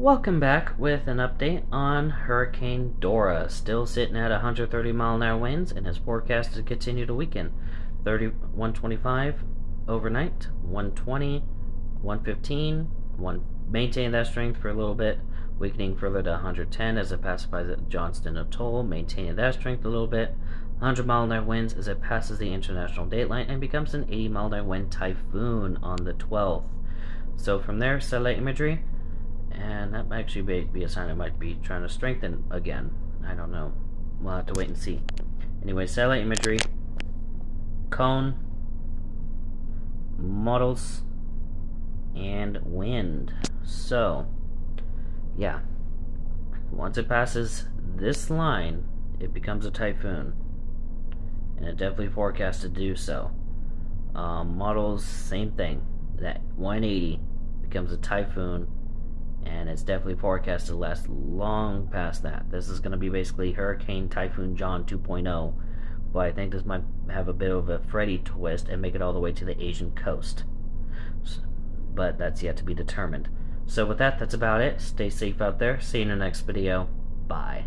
Welcome back with an update on Hurricane Dora. Still sitting at 130 mile an hour winds and is forecast to continue to weaken. 30, 125 overnight, 120, 115, one maintain that strength for a little bit, weakening further to 110 as it passes by Johnston Atoll, maintaining that strength a little bit. 100 mile an hour winds as it passes the international dateline and becomes an 80 mile an hour wind typhoon on the 12th. So from there, satellite imagery and that might actually be, be a sign it might be trying to strengthen again. I don't know. We'll have to wait and see. Anyway, satellite imagery, cone, models, and wind. So, yeah. Once it passes this line, it becomes a typhoon. And it definitely forecast to do so. Um, models, same thing. That 180 becomes a typhoon and it's definitely forecast to last long past that. This is going to be basically Hurricane Typhoon John 2.0, but I think this might have a bit of a Freddy twist and make it all the way to the Asian coast. But that's yet to be determined. So with that, that's about it. Stay safe out there. See you in the next video. Bye.